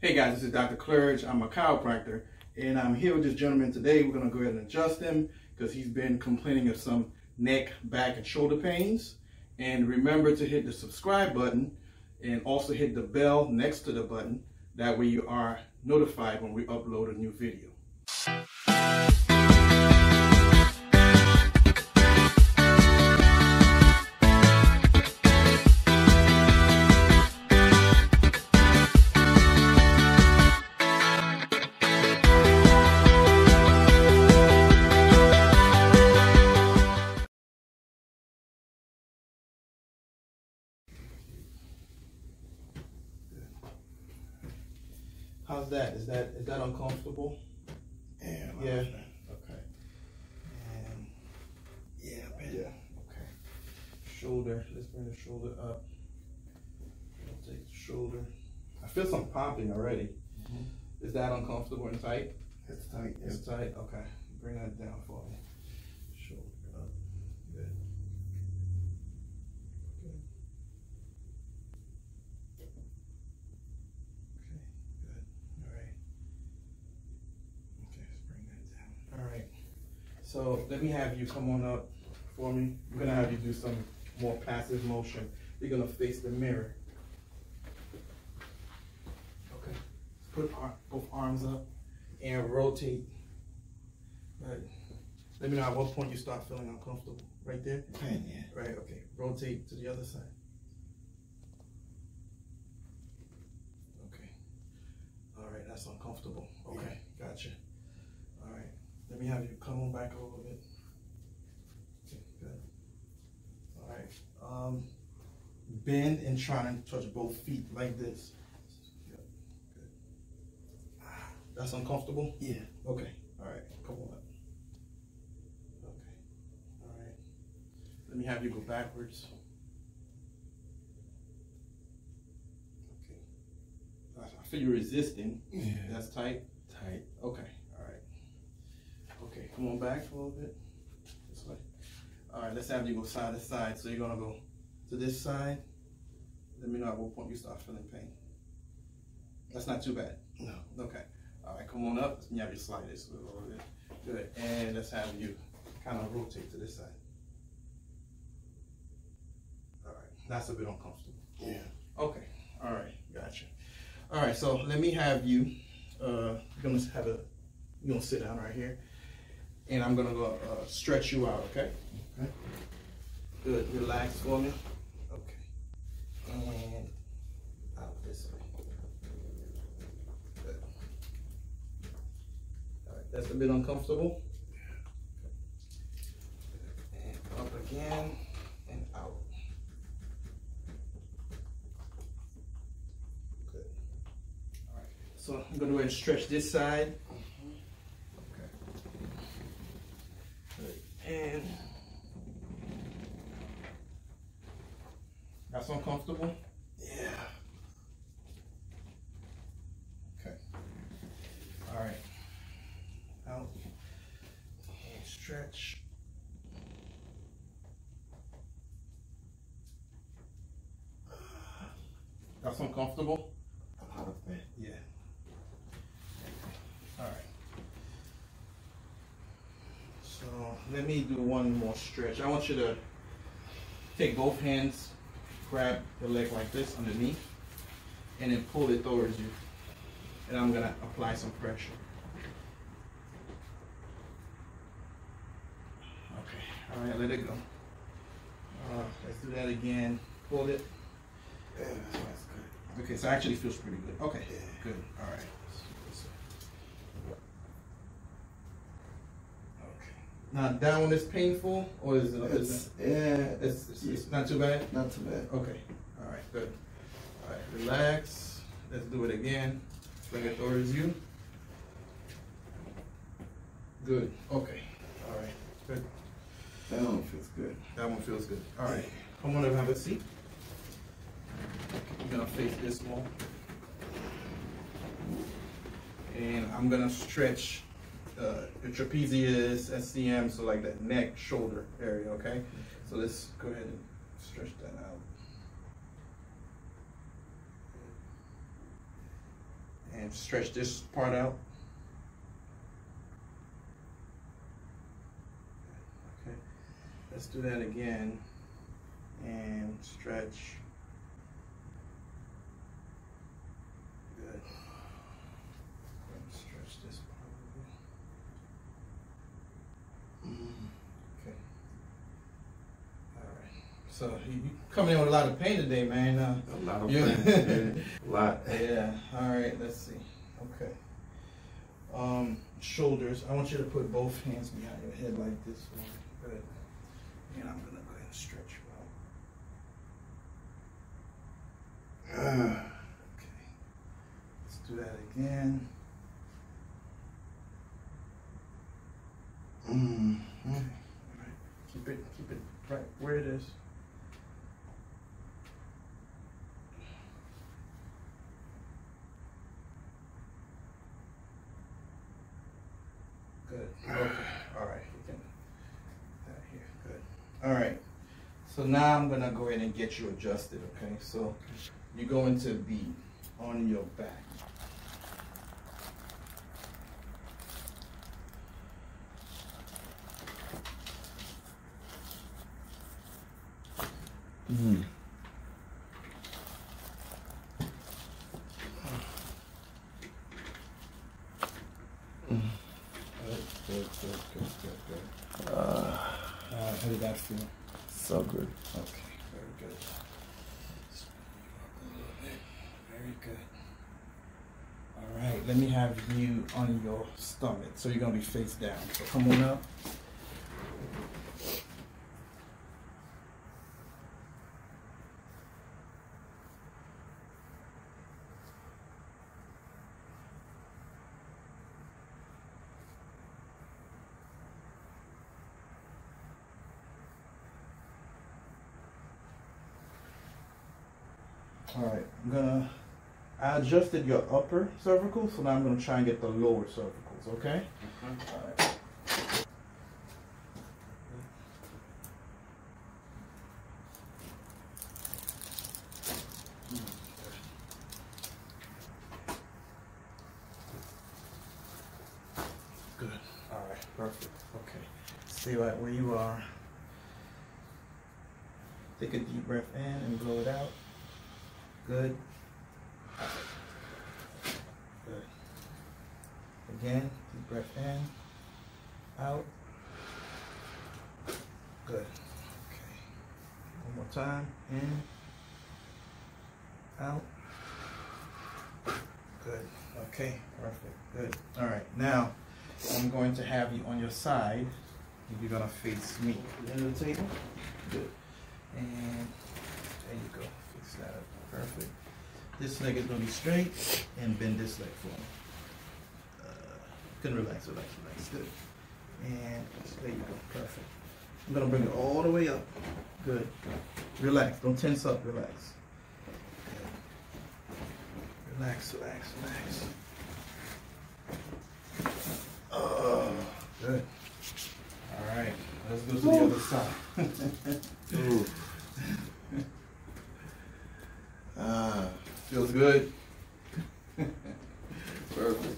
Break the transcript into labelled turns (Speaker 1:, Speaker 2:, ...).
Speaker 1: Hey guys, this is Dr. Clerge. I'm a chiropractor and I'm here with this gentleman today. We're going to go ahead and adjust him because he's been complaining of some neck, back, and shoulder pains. And remember to hit the subscribe button and also hit the bell next to the button. That way you are notified when we upload a new video. How's that? Is that is that uncomfortable?
Speaker 2: Yeah.
Speaker 1: Yeah.
Speaker 2: Okay.
Speaker 1: And
Speaker 2: Yeah, man.
Speaker 1: yeah, okay. Shoulder. Let's bring the shoulder up. Take the shoulder. I feel some popping already. Mm-hmm. Is that uncomfortable and tight?
Speaker 2: It's tight.
Speaker 1: It's tight. Okay. Bring that down for me. Shoulder up. Good. Good. Okay. Good. All right. Okay. Let's bring that down. All right. So let me have you come on up for me. I'm gonna have you do some more passive motion. You're gonna face the mirror. Okay. Put ar- both arms up and rotate. Right. Let me know at what point you start feeling uncomfortable. Right there?
Speaker 2: Pain, yeah.
Speaker 1: Right, okay. Rotate to the other side. Okay. All right, that's uncomfortable. Okay, gotcha. All right. Let me have you come on back a little bit. Okay, good. All right. Um, bend and try and touch both feet like this. Yep, good. Ah, That's uncomfortable?
Speaker 2: Yeah.
Speaker 1: Okay, all right, come on up. Okay, all right. Let me have you go backwards. Okay. I feel you resisting.
Speaker 2: Yeah.
Speaker 1: That's tight.
Speaker 2: Tight.
Speaker 1: Okay, all right. Okay, come on back a little bit. This way. All right, let's have you go side to side. So you're gonna go to this side. Let me know at what point you start feeling pain. That's not too bad.
Speaker 2: No.
Speaker 1: Okay. All right, come on up. Let me have you slide this a little bit. Good. And let's have you kind of rotate to this side. All right. That's a bit uncomfortable.
Speaker 2: Yeah.
Speaker 1: Okay. All right. Gotcha. All right. So let me have you. Uh, you're gonna have a. You're gonna sit down right here, and I'm gonna go uh, stretch you out. Okay.
Speaker 2: Okay.
Speaker 1: Good. Relax for me. Okay. And out this way. Good. All right. That's a bit uncomfortable. And up again and out. Good. All right. So I'm gonna go ahead and stretch this side. Okay. Good. That's uncomfortable.
Speaker 2: Yeah.
Speaker 1: Okay. All right. Out. And stretch. That's uncomfortable?
Speaker 2: A lot of pain.
Speaker 1: Yeah. All right. So let me do one more stretch. I want you to take both hands, grab the leg like this underneath, and then pull it towards you. And I'm gonna apply some pressure. Okay. All right. Let it go. Uh, let's do that again. Pull it.
Speaker 2: Yeah, that's good.
Speaker 1: Okay, so it actually feels pretty good. Okay, good. All right. Okay. Now, that one is painful, or is it?
Speaker 2: It's,
Speaker 1: it
Speaker 2: yeah,
Speaker 1: it's, it's, it's not too bad.
Speaker 2: not too bad.
Speaker 1: Okay. All right. Good. All right. Relax. Let's do it again. Bring it towards you. Good. Okay. All right. Good.
Speaker 2: That one feels good.
Speaker 1: That one feels good. All right. Come on and have a seat. I'm gonna face this wall. And I'm gonna stretch uh, the trapezius, SCM, so like that neck, shoulder area, okay? So let's go ahead and stretch that out. and stretch this part out. Okay, let's do that again and stretch. Good. Stretch this part a little. Mm, Okay. All right. So you coming in with a lot of pain today, man. Uh,
Speaker 2: A lot of pain. A lot.
Speaker 1: yeah. All right. Let's see. Okay. Um, shoulders. I want you to put both hands behind your head like this. me. Good. And I'm gonna go ahead and stretch you out. Okay. Let's do that again. Mm. Okay. All right. Keep it. Keep it right where it is. Good. Okay. All right. We can that here. Good. All right. So now I'm gonna go ahead and get you adjusted. Okay. So you're going to be on your back.
Speaker 2: Mm.
Speaker 1: Good. Good. Good. Good. Good. Good.
Speaker 2: Uh,
Speaker 1: Uh, how did that feel?
Speaker 2: So good.
Speaker 1: Okay. Very good. Very good. All right. Let me have you on your stomach. So you're gonna be face down. So come on up. All right, I'm gonna. I adjusted your upper cervical, so now I'm gonna try and get the lower cervicals. Okay. All right. Good. All right. Perfect. Okay. Stay right where you are. Take a deep breath in and blow it out. Good. Good. Again, deep breath in, out. Good. Okay. One more time. In, out. Good. Okay. Perfect. Good. All right. Now, I'm going to have you on your side. You're gonna face me. The end of the table. Good. And there you go. Fix that up. Perfect. This leg is gonna be straight and bend this leg for me. Uh, can relax, relax, relax. Good. And there you go. Perfect. I'm gonna bring it all the way up. Good. Relax. Don't tense up. Relax. Good. Relax, relax, relax. Oh, good. All right. Let's go to the other side.
Speaker 2: Ooh.
Speaker 1: Ah, feels good.
Speaker 2: Perfect.